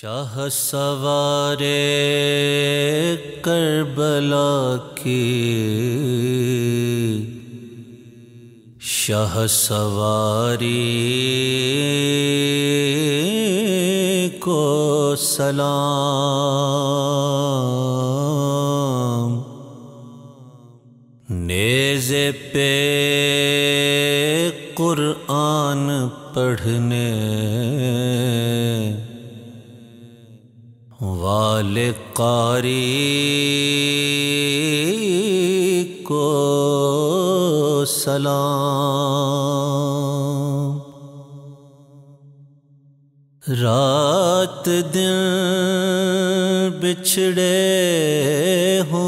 शाह सवारे करबला की। शाह सवारी को सलाम। नेज़े पे कुरआन पढ़ने वाले कारी को सलाम। रात दिन बिछड़े हो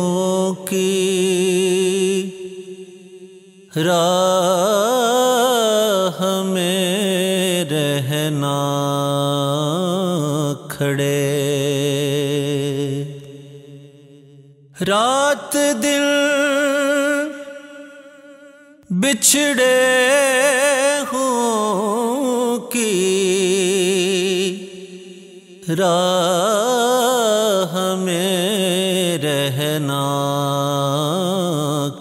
की राह में रहना खड़े रात दिल बिछड़े हूँ की राह में रहना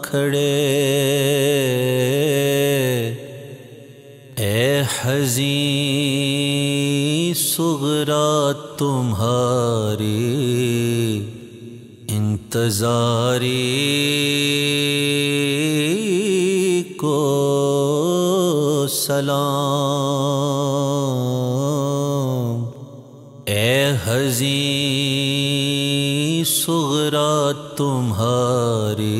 खड़े ए हजी सुगरा तुम्हारी इंतजारी को सलाम। ए हजी सुगरा तुम्हारी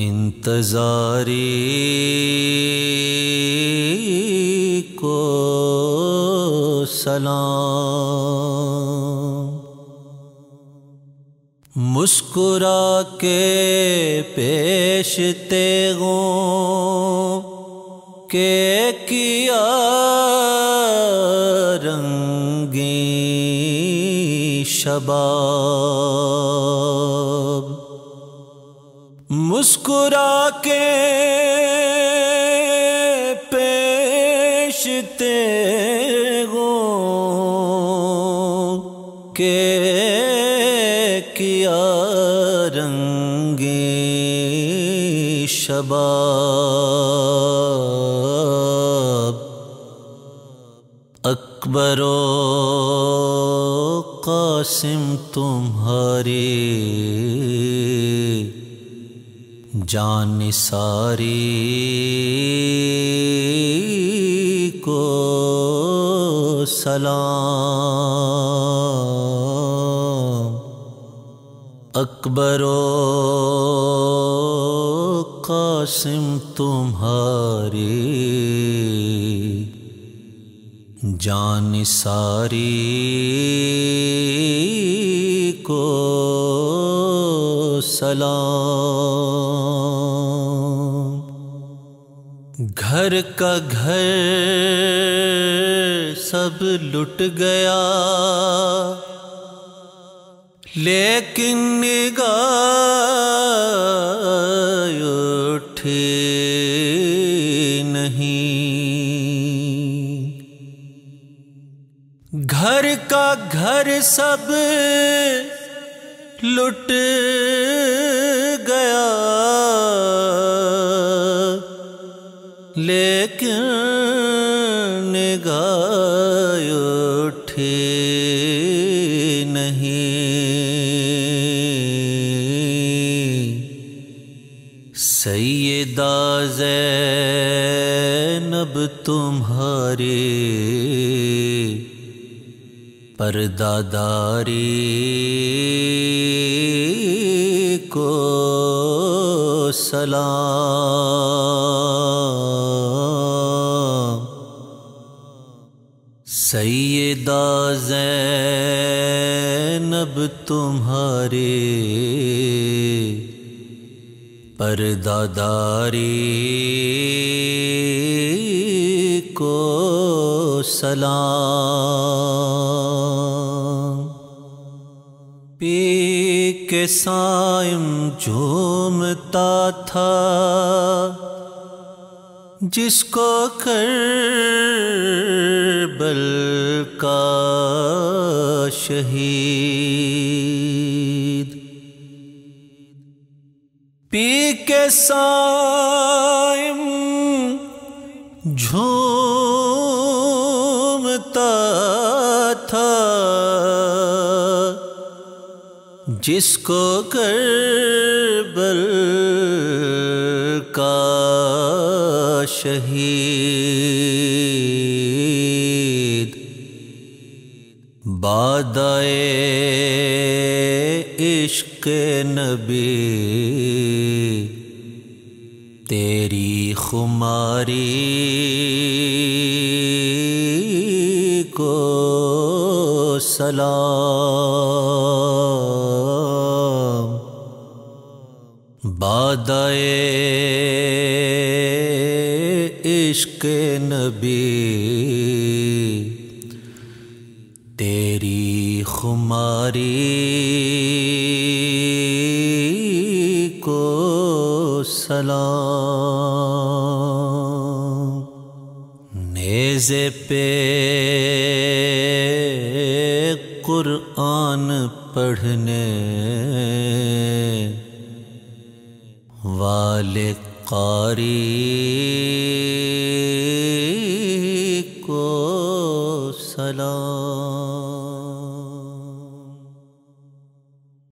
इंतजारी सलाम। मुस्कुरा के पेश तेगों के किया रंगी शबाब। मुस्कुरा के पेश तेगों के किया रंगी शबाब। अकबरो कासिम तुम्हारी जान सारी को सलाम। अकबरो कासिम तुम्हारी। जान सारी को सलाम। घर का घर सब लुट गया। लेकिन निगाह उठी नहीं। घर का घर सब लुट गया लेकिन सैदा जैनब तुम्हारी परदादारी को सलाम। सैदा जैनब तुम्हारी परदादारी को सलाम। पी के साइम झूमता था जिसको कर बल का शहीद। पी के साइम झूमता था। जिसको करबल का शहीद। बादाए इश्क नबी तेरी खुमारी को सलाम। बादाए इश्क नबी तेरी खुमारी सलाजे नेज़े पे कुरान पढ़ने। वाले कारी को सलाम।